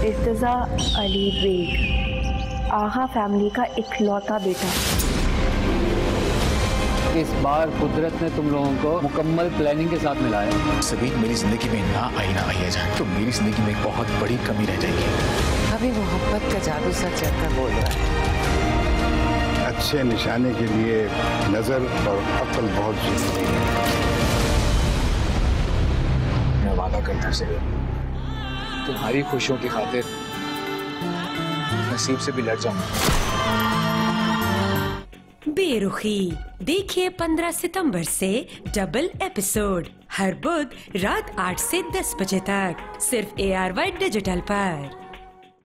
Mirza Ali Baig Agha family का इकलौता बेटा। इस बार कुदरत ने तुम लोगों को मुकम्मल प्लानिंग के साथ मिलाया। सभी मेरी ज़िंदगी में ना आई ना आई जाए तो मेरी ज़िंदगी में एक बहुत बड़ी कमी रह जाएगी। अभी मोहब्बत का जादू सर चढ़कर बोल रहा है। अच्छे निशाने के लिए नज़र और अक्ल बहुत ज़रूरी है। मैं वादा करता से तुम्हारी खुशियों की खातिर नसीब से भी लड़ जाऊँगा। बेरुखी, देखिए 15 सितंबर से डबल एपिसोड हर बुध रात 8 से 10 बजे तक, सिर्फ़ ए आर वाई डिजिटल पर।